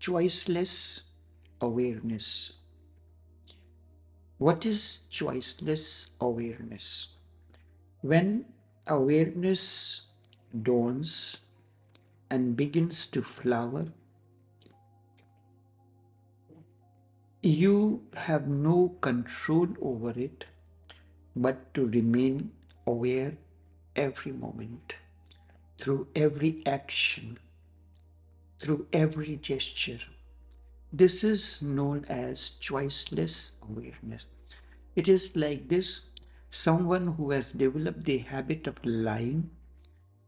choiceless awareness. What is choiceless awareness? When awareness dawns and begins to flower, you have no control over it but to remain aware every moment, through every action, through every gesture. This is known as choiceless awareness. It is like this someone who has developed the habit of lying.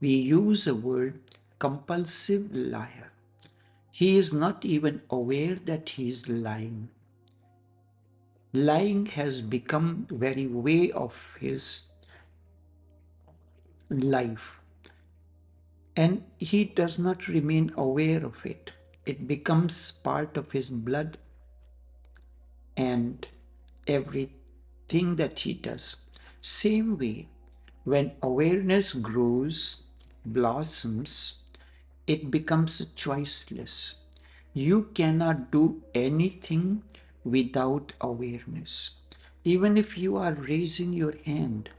We use the word compulsive liar. He is not even aware that he is lying. Lying has become very way of his life and he does not remain aware of it it becomes part of his blood and everything that he does. Same way, when awareness grows, blossoms, it becomes choiceless. You cannot do anything without awareness. Even if you are raising your hand,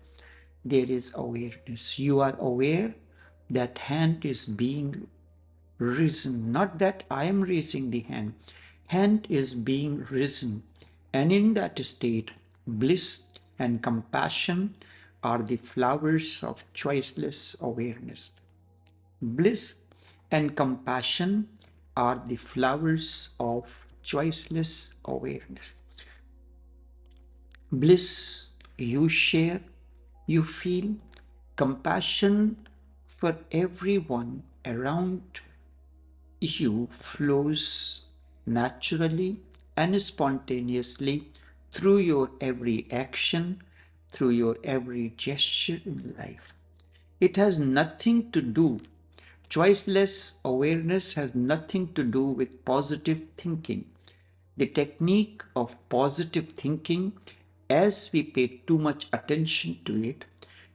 there is awareness. You are aware that hand is being risen. Not that I am raising the hand. Hand is being risen. And in that state, bliss and compassion are the flowers of choiceless awareness. Bliss and compassion are the flowers of choiceless awareness. Bliss you share, you feel compassion for everyone around you flows naturally and spontaneously through your every action, through your every gesture in life. It has nothing to do, choiceless awareness has nothing to do with positive thinking. The technique of positive thinking, as we pay too much attention to it,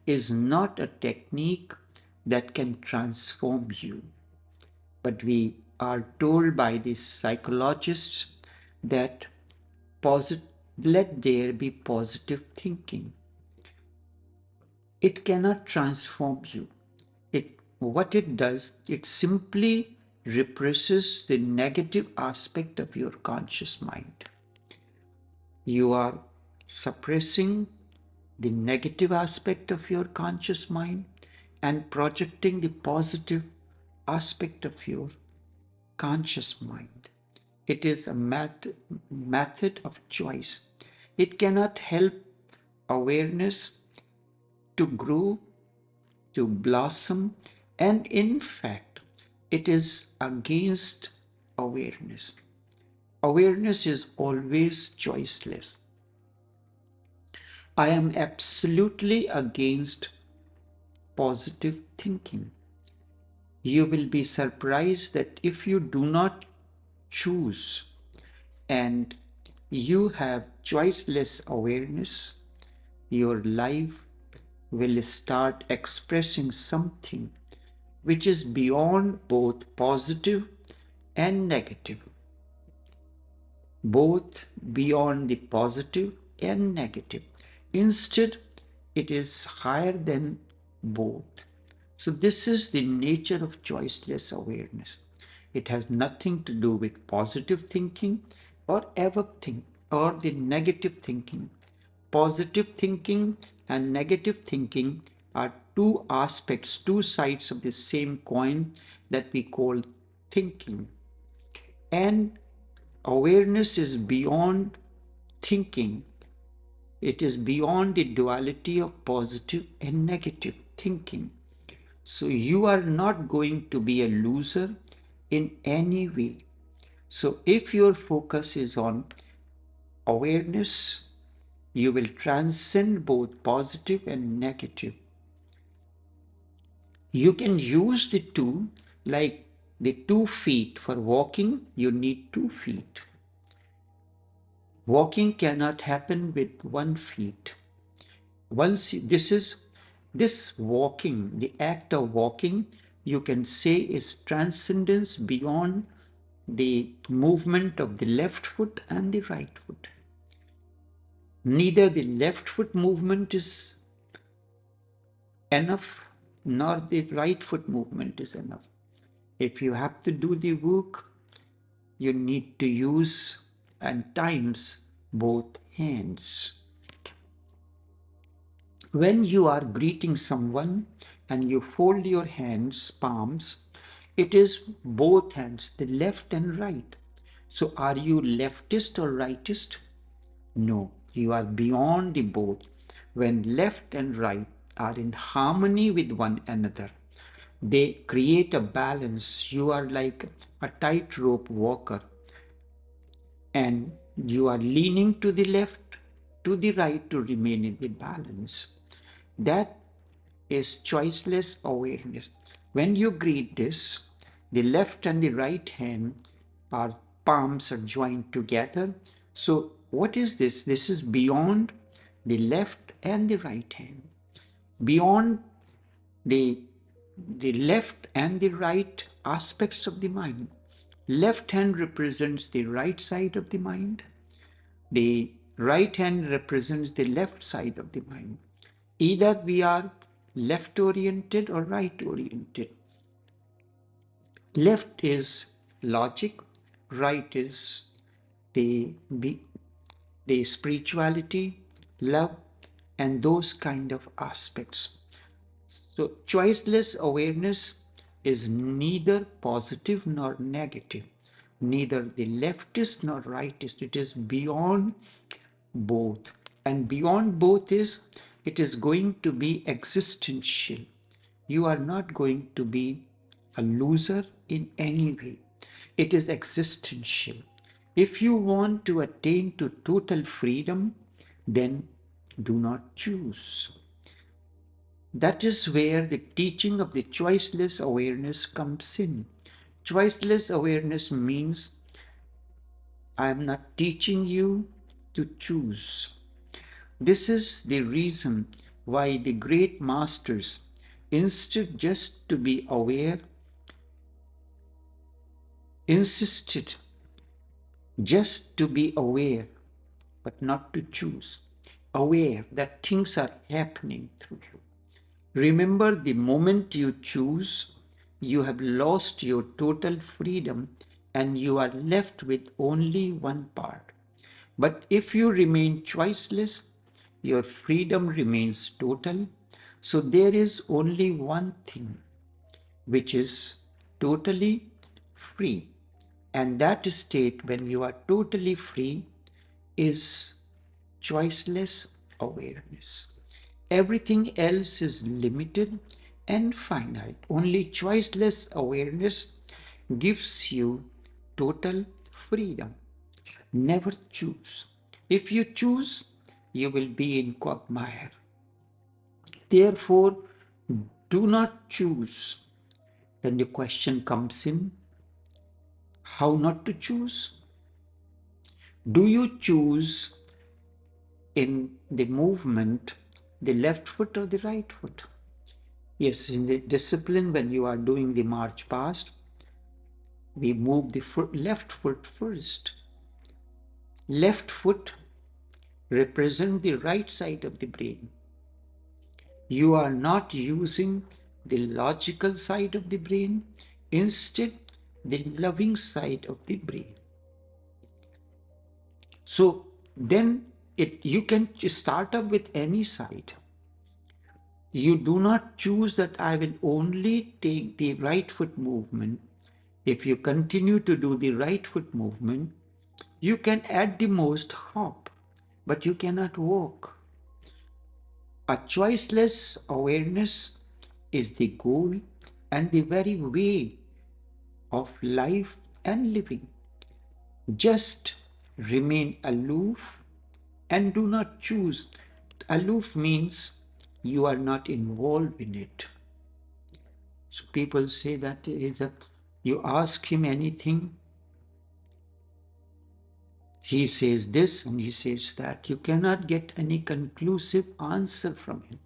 is not a technique that can transform you but we are told by these psychologists that posit- let there be positive thinking. It cannot transform you. It, what it does, it simply represses the negative aspect of your conscious mind. You are suppressing the negative aspect of your conscious mind and projecting the positive aspect of your conscious mind. It is a mat- method of choice. It cannot help awareness to grow, to blossom, and in fact, it is against awareness. Awareness is always choiceless. I am absolutely against positive thinking you will be surprised that if you do not choose and you have choiceless awareness, your life will start expressing something which is beyond both positive and negative. Both beyond the positive and negative. Instead, it is higher than both. So, this is the nature of choiceless awareness. It has nothing to do with positive thinking or ever think or the negative thinking. Positive thinking and negative thinking are two aspects, two sides of the same coin that we call thinking. And awareness is beyond thinking, it is beyond the duality of positive and negative thinking. So you are not going to be a loser in any way. So if your focus is on awareness, you will transcend both positive and negative. You can use the two like the two feet for walking, you need two feet. Walking cannot happen with one feet. Once this is this walking, the act of walking, you can say is transcendence beyond the movement of the left foot and the right foot. Neither the left foot movement is enough nor the right foot movement is enough. If you have to do the work, you need to use and times both hands. When you are greeting someone and you fold your hands, palms, it is both hands, the left and right. So are you leftist or rightist? No, you are beyond the both. When left and right are in harmony with one another, they create a balance. You are like a tightrope walker and you are leaning to the left, to the right to remain in the balance. That is choiceless awareness. When you greet this, the left and the right hand our palms are joined together. So what is this? This is beyond the left and the right hand. Beyond the, the left and the right aspects of the mind. Left hand represents the right side of the mind. The right hand represents the left side of the mind. Either we are left oriented or right oriented. Left is logic, right is the, be the spirituality, love, and those kind of aspects. So choiceless awareness is neither positive nor negative, neither the leftist nor rightist. It is beyond both. And beyond both is it is going to be existential. You are not going to be a loser in any way. It is existential. If you want to attain to total freedom, then do not choose. That is where the teaching of the choiceless awareness comes in. Choiceless awareness means I am not teaching you to choose. This is the reason why the great masters, instead just to be aware, insisted just to be aware, but not to choose. Aware that things are happening through you. Remember the moment you choose, you have lost your total freedom and you are left with only one part. But if you remain choiceless, your freedom remains total. So there is only one thing which is totally free. And that state, when you are totally free, is choiceless awareness. Everything else is limited and finite. Only choiceless awareness gives you total freedom. Never choose. If you choose, you will be in quagmire. Therefore, do not choose. Then the question comes in how not to choose? Do you choose in the movement the left foot or the right foot? Yes, in the discipline, when you are doing the march past, we move the foot, left foot first. Left foot represents the right side of the brain. You are not using the logical side of the brain, instead the loving side of the brain. So then it you can start up with any side. You do not choose that I will only take the right foot movement. If you continue to do the right foot movement, you can at the most hop but you cannot walk. A choiceless awareness is the goal and the very way of life and living. Just remain aloof and do not choose. Aloof means you are not involved in it. So people say that is a, you ask him anything, he says this and he says that. You cannot get any conclusive answer from him.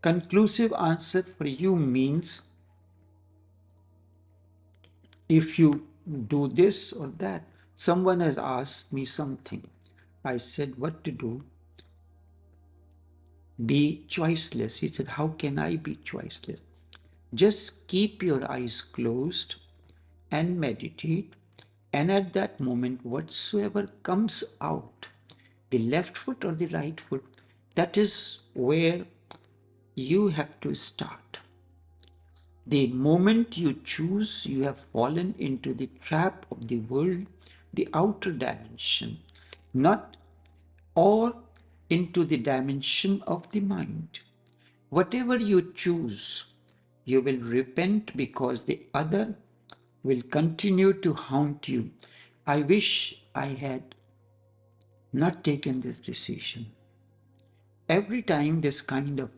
Conclusive answer for you means if you do this or that. Someone has asked me something. I said, What to do? Be choiceless. He said, How can I be choiceless? Just keep your eyes closed and meditate. And at that moment, whatsoever comes out, the left foot or the right foot, that is where you have to start. The moment you choose, you have fallen into the trap of the world, the outer dimension, not or into the dimension of the mind. Whatever you choose, you will repent because the other will continue to haunt you. I wish I had not taken this decision. Every time this kind of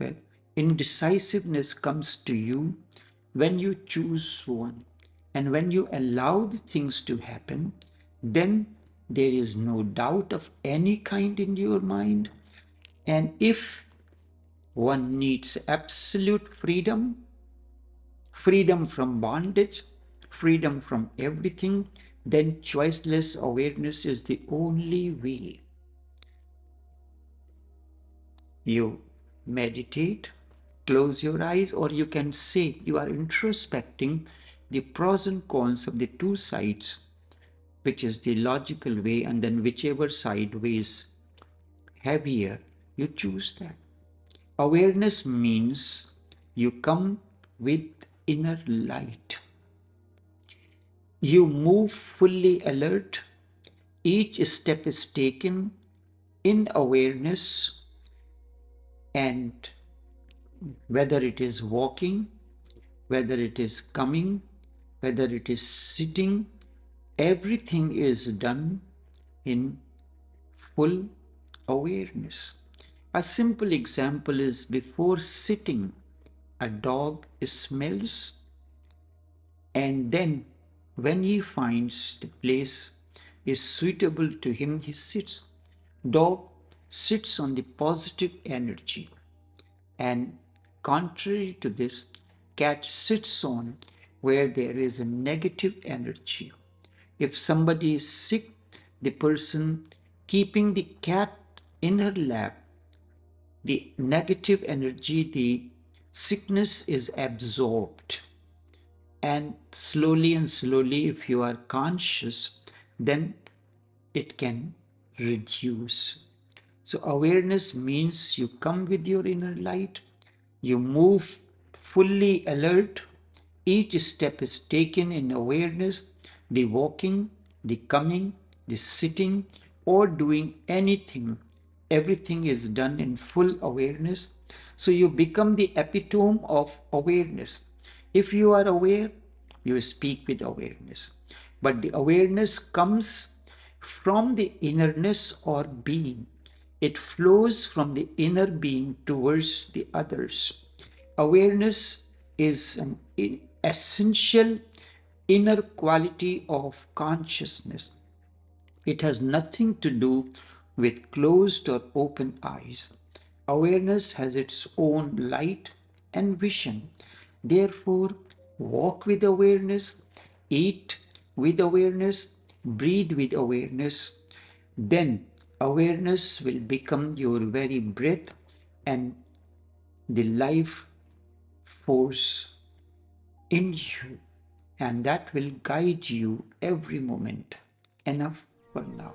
indecisiveness comes to you, when you choose one and when you allow the things to happen, then there is no doubt of any kind in your mind. And if one needs absolute freedom, freedom from bondage, freedom from everything, then choiceless awareness is the only way. You meditate, close your eyes, or you can say you are introspecting the pros and cons of the two sides which is the logical way, and then whichever side weighs heavier, you choose that. Awareness means you come with inner light. You move fully alert. Each step is taken in awareness, and whether it is walking, whether it is coming, whether it is sitting, everything is done in full awareness. A simple example is before sitting, a dog smells and then when he finds the place is suitable to him, he sits. Dog sits on the positive energy and contrary to this, cat sits on where there is a negative energy if somebody is sick, the person keeping the cat in her lap, the negative energy, the sickness is absorbed. And slowly and slowly, if you are conscious, then it can reduce. So, awareness means you come with your inner light, you move fully alert, each step is taken in awareness the walking, the coming, the sitting, or doing anything, everything is done in full awareness. So you become the epitome of awareness. If you are aware, you speak with awareness. But the awareness comes from the innerness or being. It flows from the inner being towards the others. Awareness is an essential inner quality of consciousness. It has nothing to do with closed or open eyes. Awareness has its own light and vision. Therefore, walk with awareness, eat with awareness, breathe with awareness. Then awareness will become your very breath and the life force in you and that will guide you every moment. Enough for now.